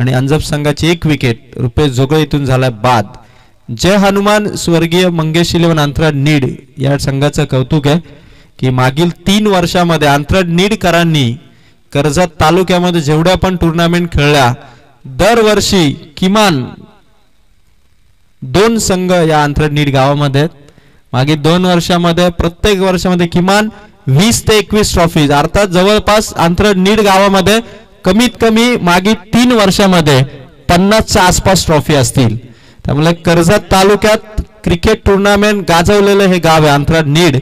आणि अंजप संघाची एक विकेट रुपेश झोगळे इथून झालाय बाद. जय हनुमान स्वर्गीय मंगेश इलेवन अंतराळ नीड. या संघाचं कौतुक आहे की मागील तीन वर्षामध्ये अंतराळ नीडकरांनी कर्जत तालुक्यामध्ये जेवढ्या पण टुर्नामेंट खेळल्या दरवर्षी किमान दोन संघ या अंतराळ नीड गावामध्ये आहेत. मागील दोन वर्षामध्ये प्रत्येक वर्षामध्ये किमान वीस ते एकवीस ट्रॉफीज अर्थात जवळपास अंतराळ नीड गावामध्ये कमीत कमी मागील तीन वर्षामध्ये पन्नासच्या आसपास ट्रॉफी असतील. त्यामुळे कर्जत तालुक्यात क्रिकेट टुर्नामेंट गाजवलेलं हे गाव आहे अंतराळ नीड.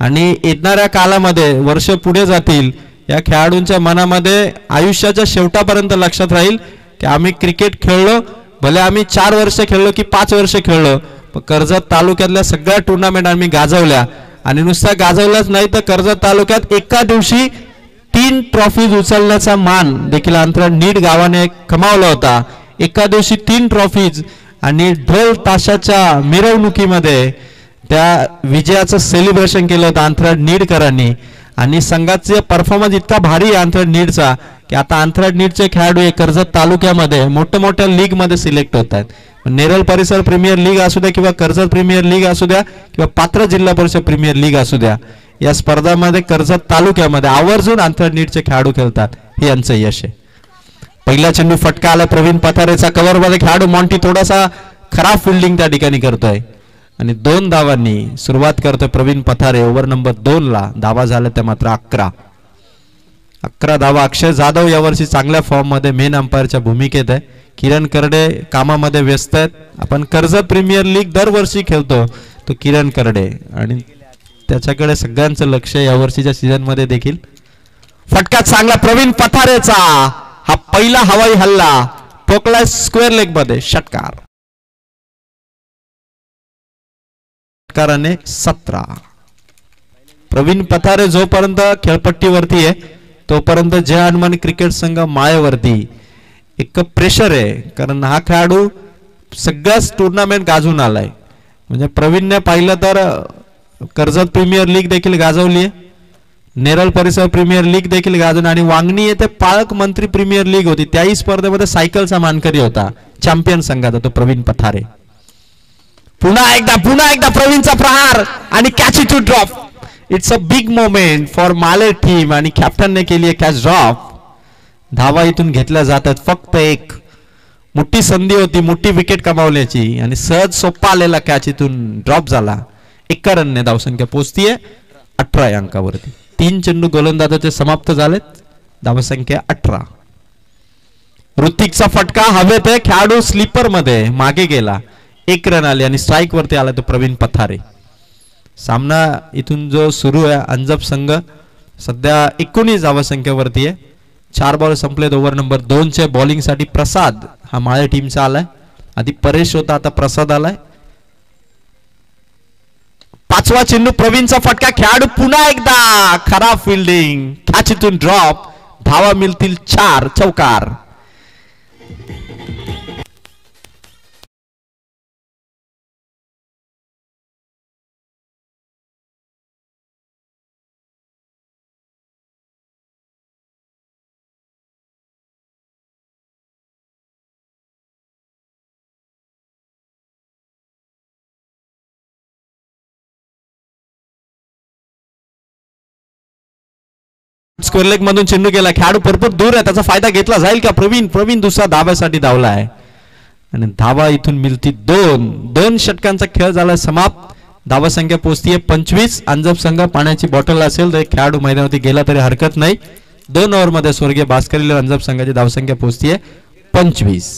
आणि येणाऱ्या कालामध्ये वर्ष पुढे जातील या खेळाडूंच्या मनामध्ये आयुष्याच्या शेवटापर्यंत लक्षात राहील की आम्ही क्रिकेट खेळलो भले आम्ही चार वर्ष खेळलो की पाच वर्ष खेळलो पण कर्जत तालुक्यातल्या सगळ्या टुर्नामेंट आम्ही गाजवल्या. आणि नुसत्या गाजवल्याच नाही तर कर्जत तालुक्यात एका दिवशी तीन ट्रॉफीज उचलण्याचा मान देखील अंतराळ नीट गावाने कमावला होता. एका दिवशी तीन ट्रॉफीज आणि ढोल ताशाच्या मिरवणुकीमध्ये त्या विजयाचं सेलिब्रेशन केलं होतं अंतराळ नीडकरांनी आणि संघाचे परफॉर्मन्स इतका भारी आहे नीडचा की आता अंतराळ नीडचे खेळाडू हे कर्जत तालुक्यामध्ये मोठ्या मोठ्या लीगमध्ये सिलेक्ट होत आहेत. नेरल परिसर प्रीमियर लीग असू द्या किंवा कर्जत प्रीमियर लीग असू द्या किंवा पात्र जिल्हा परिषद प्रीमियर लीग असू द्या. या स्पर्धामध्ये कर्जत तालुक्यामध्ये आवर्जून आंतरनीटचे खेळाडू खेळतात. हे यांचं यश आहे. पहिला चेंडू फटका आला प्रवीण पथारेचा कव्हरमध्ये खेळाडू मॉन्टी थोडासा खराब फिल्डिंग त्या ठिकाणी करतोय. आणि दोन धावांनी सुरुवात करतोय प्रवीण पथारे. ओव्हर नंबर दोन ला धावा झाल्या त्या मात्र अकरा. अकरा धावा. अक्षय जाधव यावर्षी चांगल्या फॉर्ममध्ये मेन अंपायरच्या भूमिकेत आहे. किरण करडे कामामध्ये व्यस्त आहेत. आपण कर्ज प्रीमियर लीग दरवर्षी खेळतो. तो किरण करडे आणि त्याच्याकडे सगळ्यांचं लक्ष यावर्षीच्या सीझनमध्ये देखील. फटका चांगला प्रवीण पथारेचा हा पहिला हवाई हल्ला. ठोकला स्क्वेअर लेगमध्ये. षटकार. षटकाराने सतरा. प्रवीण पथारे जोपर्यंत खेळपट्टीवरती आहे तोपर्यंत जय हनुमान क्रिकेट संघ मायेवरती. एक प्रेशर आहे. कारण हा खेळाडू सगळ्याच टुर्नामेंट गाजून आलाय. म्हणजे प्रवीणने पाहिलं तर कर्जत प्रीमियर लीग देखील गाजवली आहे नेरल परिसर प्रीमियर लीग देखील गाजून आणि वांगणी येथे पाळक मंत्री प्रीमियर लीग होती. त्याही स्पर्धेमध्ये सायकलचा मानकरी होता. चॅम्पियन संघाचा तो प्रवीण पथारे पुन्हा एकदा पुन्हा एकदा प्रवीणचा प्रहार आणि catch to drop it's a big moment for Male team आणि कॅप्टनने केली कॅच ड्रॉप धावा इथून घेतल्या जातात फक्त एक. मोठी संधी होती मोठी विकेट कमावल्याची आणि सहज सोप्पा आलेला कॅच इथून ड्रॉप झाला. एका रनने धावसंख्या पोचतीये अठरा या अंकावरती. तीन चेंडू गोलंदाजाचे समाप्त झालेत धावसंख्या अठरा. ऋतिकचा फटका हवेत आहे खेळाडू स्लीपरमध्ये मागे गेला. एक रन आले आणि स्ट्राईक वरती आला तो प्रवीण पथारे सामना इथून जो सुरू आहे अंजप संघ सध्या एकोणीस धावसंख्येवरती आहे. चार बॉल संपलेत ओव्हर नंबर दोनचे. बॉलिंगसाठी प्रसाद हा माझ्या टीमचा आलाय. आधी परेश होता आता प्रसाद आलाय. पाचवा चेंडू प्रवीणचा फटका खेळाडू पुन्हा एकदा खराब फिल्डिंग कॅचीतून ड्रॉप धावा मिळतील चार चौकार. स्क्वेअर लेग मधून चेंडू केला. खेळाडू भरपूर दूर आहे. त्याचा फायदा घेतला जाईल का? प्रवीण प्रवीण दुसरा धाब्यासाठी धावला आहे. आणि धावा इथून मिळती दोन. दोन षटकांचा खेळ झाला समाप्त. धावा संख्या पोचतीये पंचवीस. अंजप संघ पाण्याची बॉटल असेल तर खेळाडू मैदानावरती गेला तरी हरकत नाही. दोन ओव्हरमध्ये स्वर्गीय भास्कर अंजप संघाची धावसंख्या पोचतीये पंचवीस.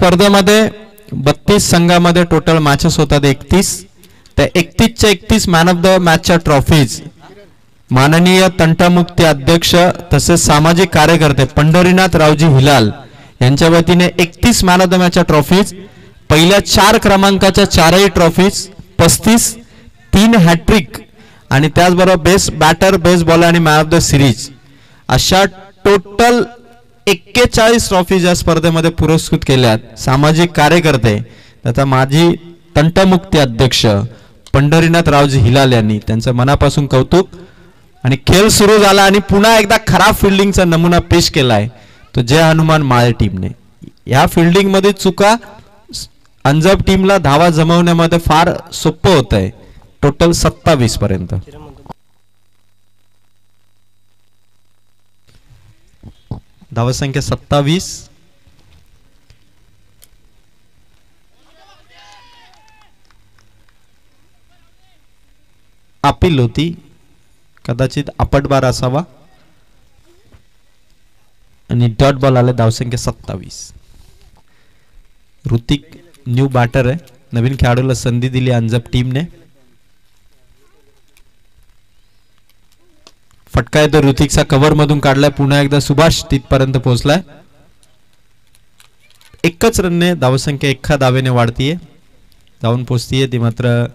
स्पर्धेमध्ये बत्तीस संघामध्ये टोटल मॅचेस होतात एकतीस. त्या एकतीसच्या एकतीस मॅन ऑफ द मॅचच्या ट्रॉफीज माननीय तंटामुक्ती अध्यक्ष तसेच सामाजिक कार्यकर्ते पंढरीनाथ रावजी हिलाल यांच्या वतीने एकतीस मॅन ऑफ द मॅचच्या ट्रॉफीज पहिल्या चार क्रमांकाच्या चारही ट्रॉफीज पस्तीस तीन हॅट्रिक आणि त्याचबरोबर बेस्ट बॅटर बेस्ट बॉलर आणि मॅन ऑफ द सिरीज अशा टोटल एक्केचाळीस ट्रॉफीज या स्पर्धेमध्ये पुरस्कृत केल्यात सामाजिक कार्यकर्ते त्याचा माजी तंटमुक्ती अध्यक्ष पंढरीनाथ रावजी हिलाल यांनी त्यांचं मनापासून कौतुक. आणि खेळ सुरू झाला आणि पुन्हा एकदा खराब फिल्डिंगचा नमुना पेश केलाय तो जय हनुमान माळे टीमने या फिल्डिंगमध्ये चुका अंजब टीमला धावा जमवण्यामध्ये फार सोपं होत आहे टोटल सत्तावीस पर्यंत. धावसंख्या सत्तावीस. अपील होती. कदाचित आपटबार असावा. आणि डॉट बॉल आले धावसंख्या सत्तावीस. ऋतिक न्यू बॅटर आहे. नवीन खेळाडूला संधी दिली अंजप टीमने फटका येतो ऋतिकचा. कव्हर मधून काढलाय. पुन्हा एकदा सुभाष तिथपर्यंत पोहोचलाय. एकच रनने धावसंख्या एका दावेने वाढतीये. जाऊन पोचतीये ती मात्र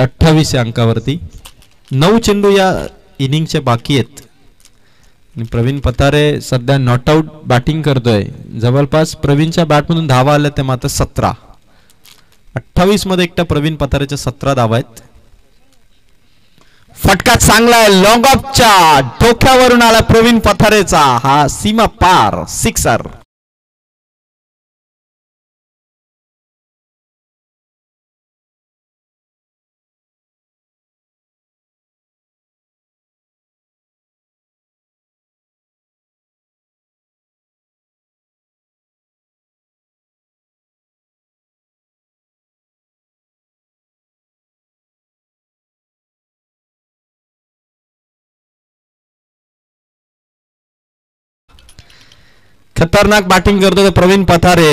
अठ्ठावीस या अंकावरती. नऊ चेंडू या इनिंगचे बाकी आहेत. आणि प्रवीण पतारे सध्या नॉट आउट बॅटिंग करतोय. जवळपास प्रवीणच्या बॅटमधून धावा आल्या ते मात्र सतरा. अठ्ठावीसमध्ये एकटा प्रवीण पतारेच्या सतरा धावा आहेत. फटका चांगला आहे. लॉंग ऑफच्या डोक्यावरून आला प्रवीण पथारेचा. हा सीमा पार सिक्सर खतरनाक बॅटिंग करतो प्रवीण पथारे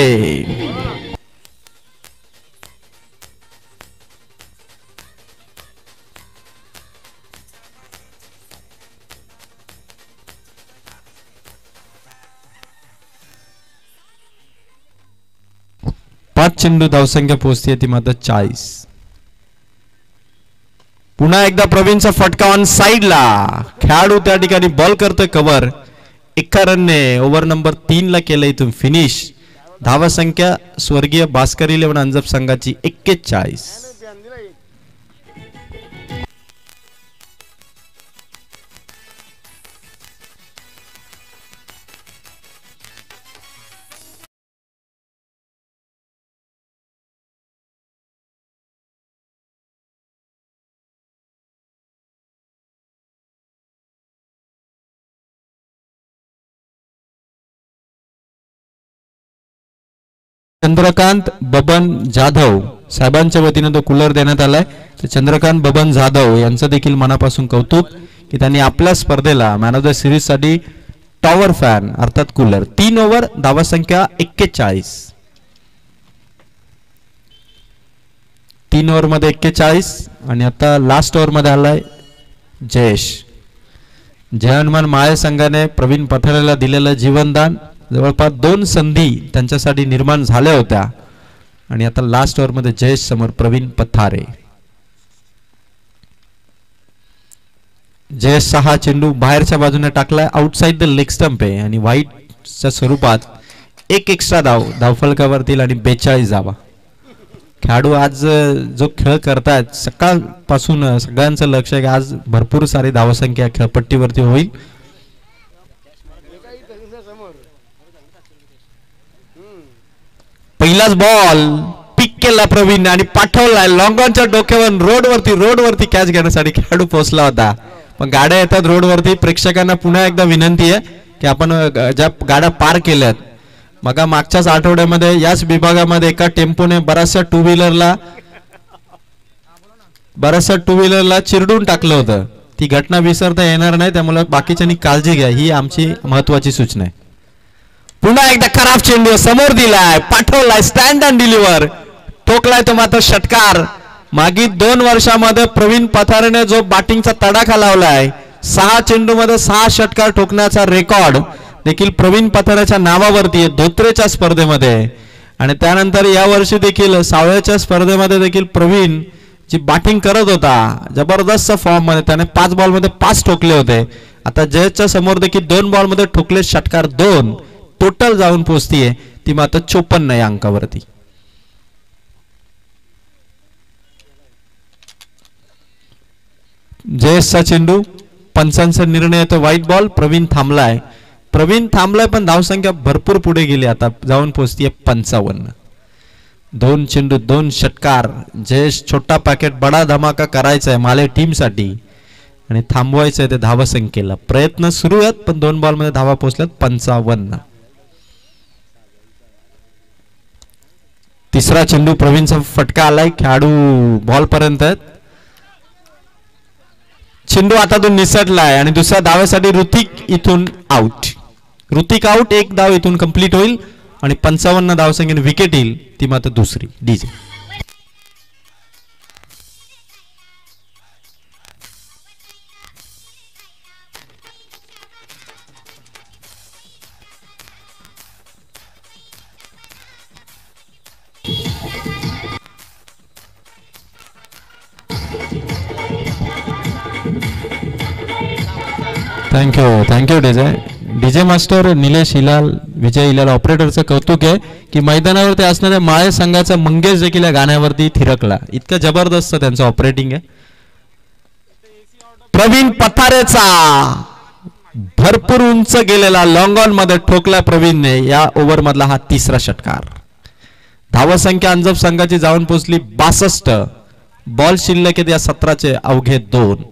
पाच चेंडू धावसंख्या पोहोचते ती मात्र चाळीस. पुन्हा एकदा प्रवीणचा फटका ऑन साइडला खेळाडू त्या ठिकाणी बॉल करतोय कव्हर एका रनने ओव्हर नंबर तीनला केलं इथून फिनिश धावा संख्या स्वर्गीय भास्कर इलेव्हन अंजप संघाची एक्केचाळीस. चंद्रकांत बबन जाधव साहेबांच्या वतीने तो कूलर देण्यात आलाय. तर चंद्रकांत बबन जाधव यांचं देखील मनापासून कौतुक की त्यांनी आपल्या स्पर्धेला मॅन ऑफ द सिरीजसाठी टॉवर फॅन अर्थात कूलर तीन ओव्हर धावा संख्या एक्केचाळीस. तीन ओव्हरमध्ये एक्केचाळीस आणि आता लास्ट ओव्हरमध्ये आलाय जयेश. जय हनुमान माळे संघाने प्रवीण पथरेला दिलेलं जीवनदान जवळपास दोन संधी त्यांच्यासाठी निर्माण झाल्या होत्या. आणि आता लास्ट ओव्हरमध्ये जयेश समोर प्रवीण पथारे जयेश सहा चेंडू बाहेरच्या बाजूने टाकलाय आउटसाइड द लेग स्टंप आहे. आणि व्हाईटच्या स्वरूपात एक एक्स्ट्रा धाव धावफलकावरतील आणि बेचाळीस धावा. खेळाडू आज जो खेळ करतायत सकाळपासून सगळ्यांचं लक्ष आहे की आज भरपूर सारी धावसंख्या खेळपट्टीवरती होईल. पहिलाच बॉल पिक केला प्रवीणने आणि पाठवलाय. लॉंगॉनच्या डोक्यावर रोडवरती रोडवरती कॅच घेण्यासाठी खेळाडू पोहोचला होता. पण गाड्या येतात रोडवरती प्रेक्षकांना पुन्हा एकदा विनंती आहे की आपण ज्या गाड्या पार केल्यात मग मागच्याच आठवड्यामध्ये याच विभागामध्ये एका टेम्पोने बऱ्याचशा टू व्हीलरला बऱ्याचशा टू व्हीलरला चिरडून टाकलं होतं. ती घटना विसरता येणार नाही त्यामुळे बाकीच्यांनी काळजी घ्या. ही आमची महत्वाची सूचना आहे. पुन्हा एकदा खराब चेंडू समोर दिलाय. पाठवलाय स्टँड अँड डिलिव्हर ठोकलाय तो मात्र षटकार. मागील दोन वर्षामध्ये प्रवीण पथारेने जो बॅटिंगचा तडाखा लावलाय सहा चेंडू मध्ये सहा षटकार ठोकण्याचा रेकॉर्ड देखील प्रवीण पथारेच्या नावावरती आहे धोत्रेच्या स्पर्धेमध्ये. आणि त्यानंतर या वर्षी देखील सावळ्याच्या स्पर्धेमध्ये देखील प्रवीण जी बॅटिंग करत होता जबरदस्त फॉर्ममध्ये त्याने पाच बॉलमध्ये पाच ठोकले होते. आता जयच्या समोर देखील दोन बॉलमध्ये ठोकले षटकार दोन. टोटल जाऊन पोचतीये ती मात्र चोपन्न या अंकावरती. जयेशचा चेंडू पंचांचा निर्णय तो व्हाईट बॉल प्रवीण थांबलाय. प्रवीण थांबलाय पण धावसंख्या भरपूर पुढे गेली आता जाऊन पोहोचतीये पंचावन्न. दोन चेंडू दोन षटकार. जयेश छोटा पॅकेट बडा धमाका करायचा आहे माले टीमसाठी आणि थांबवायचं आहे ते धावसंख्येला. प्रयत्न सुरू आहेत पण दोन बॉलमध्ये धावा पोहोचल्यात पंचावन्न. तिसरा चेंडू प्रवीणचा फटका आलाय खेळाडू बॉल पर्यंत चेंडू आता तो निसटलाय आणि दुसऱ्या धाव्यासाठी ऋतिक इथून आउट ऋतिक आउट एक धाव इथून कंप्लीट होईल आणि पंचावन्न धावसंख्येने विकेट येईल ती मात्र दुसरी. DJ. Thank you thank you DJ DJ master Nilesh Hilal Vijay Hilal ऑपरेटरचं कौतुक आहे की मैदानावरती असणाऱ्या माळे संघाचा मंगेश देखील या गाण्यावरती थिरकला. इतकं जबरदस्त त्यांचं ऑपरेटिंग आहे. प्रवीण पथारेचा भरपूर उंच गेलेला लॉंग ऑनमध्ये ठोकला प्रवीणने. या ओव्हर मधला हा तिसरा षटकार. धावसंख्या अंजप संघाची जाऊन पोहोचली बासष्ट. बॉल शिल्लक आहेत या सतराचे अवघे दोन.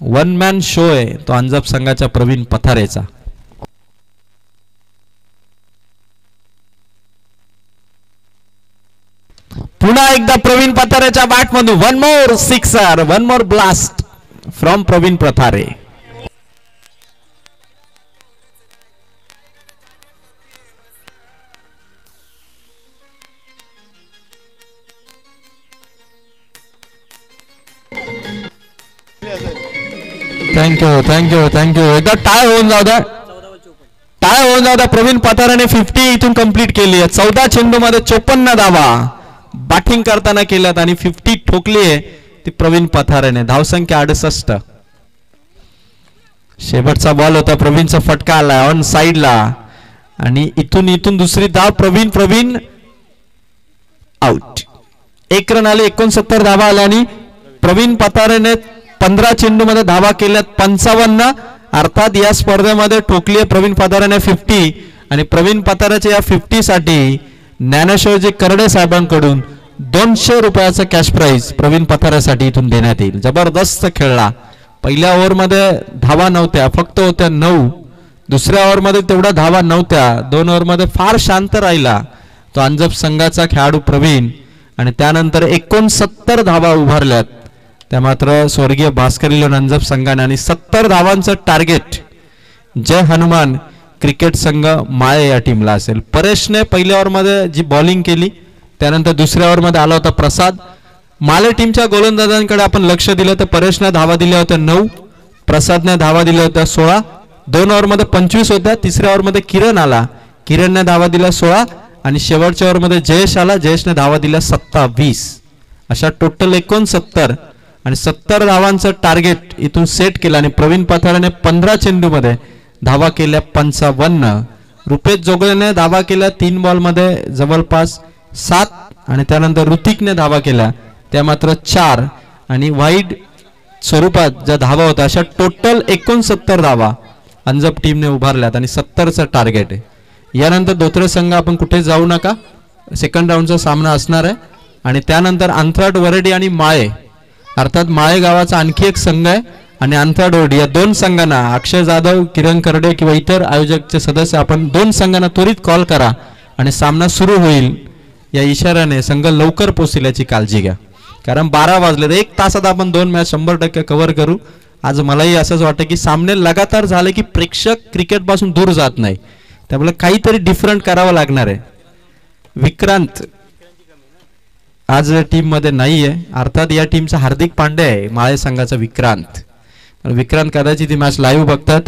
वन मॅन शो आहे. तो अंजप संघाच्या प्रवीण पथारेचा. पुन्हा एकदा प्रवीण पथारेच्या बॅटमधून. One more sixer one more blast from Praveen Pathare. Thank you thank you thank you एकदा टाय होऊन जाऊ द्या. टाय होऊन जाऊ द्या. प्रवीण पथाराने फिफ्टी इथून कंप्लीट केली आहे चौदा चेंडू मध्ये चोपन्न धावा. बॅटिंग करताना केल्यात आणि फिफ्टी ठोकली आहे ती प्रवीण पथारेने धावसंख्या अडुसष्ट. शेवटचा बॉल होता प्रवीणचा फटका आला ऑन साइडला आणि इथून इथून दुसरी धाव प्रवीण प्रवीण आउट एक रन आले एकोणसत्तर धावा आल्या आणि प्रवीण पतारेने पंधरा चेंडूमध्ये धावा केल्यात पंचावन्न. अर्थात या स्पर्धेमध्ये ठोकली प्रवीण पतारेने फिफ्टी आणि प्रवीण पतारेच्या या फिफ्टीसाठी ज्ञानेश्वरजी करडे साहेबांकडून दोनशे रुपयाचं कॅश प्राईज प्रवीण पथाऱ्यासाठी इथून देण्यात येईल. जबरदस्त खेळला. पहिल्या ओव्हरमध्ये धावा नव्हत्या फक्त होत्या नऊ. दुसऱ्या ओव्हरमध्ये तेवढ्या धावा नव्हत्या. दोन ओव्हरमध्ये फार शांत राहिला. तो अंजप संघाचा खेळाडू प्रवीण. आणि त्यानंतर एकोणसत्तर धावा उभारल्यात. त्या मात्र स्वर्गीय भास्कर नंजप संघाने आणि सत्तर धावांचं टार्गेट जय हनुमान क्रिकेट संघ माळे या टीमला असेल. परेशने पहिल्या ओव्हरमध्ये जी बॉलिंग केली त्यानंतर दुसऱ्या ओव्हरमध्ये आला होता प्रसाद. माले टीमच्या गोलंदाजांकडे आपण लक्ष दिलं तर परेशने धावा दिल्या होत्या नऊ प्रसादने धावा दिल्या होत्या सोळा. दोन ओव्हरमध्ये पंचवीस होत्या तिसऱ्या ओव्हरमध्ये किरण आला. किरणने धावा दिल्या सोळा आणि शेवटच्या ओव्हरमध्ये जयेश आला. जयेशने धावा दिल्या सत्तावीस. अशा टोटल एकोणसत्तर आणि सत्तर धावांचं टार्गेट इथून सेट केलं आणि प्रवीण पथाराने पंधरा चेंडूमध्ये धावा केल्या पंचावन्न. रुपेश जोगळेने धावा केल्या तीन बॉलमध्ये जवळपास सात आणि त्यानंतर ऋतिकने धावा केल्या त्या मात्र चार. आणि वाईट स्वरूपात ज्या धावा होत्या अशा टोटल एकोणसत्तर धावा अंजप टीमने उभारल्यात आणि सत्तरचं टार्गेट आहे. यानंतर दोतरे संघ आपण कुठे जाऊ नका सेकंड राऊंडचा सामना असणार आहे. आणि त्यानंतर अंथराट वरडी आणि माळे अर्थात माळेगावाचा आणखी एक संघ आहे आणि अंथराट या दोन संघांना अक्षय जाधव किरण करडे किंवा इतर आयोजकचे सदस्य आपण दोन संघांना त्वरित कॉल करा आणि सामना सुरू होईल. या इशाऱ्याने संघ लवकर पोचतील याची काळजी घ्या. कारण बारा वाजले तर एक तासात आपण दोन मॅच शंभर टक्के कव्हर करू. आज मलाही असंच वाटतं की सामने लगातार झाले की प्रेक्षक क्रिकेटपासून दूर जात नाही. त्यामुळे काहीतरी डिफरंट करावं लागणार आहे. विक्रांत आज टीममध्ये नाहीये. अर्थात या टीमचा हार्दिक पांडे आहे माळे संघाचा विक्रांत विक्रांत कदाचित ही मॅच लाईव्ह बघतात.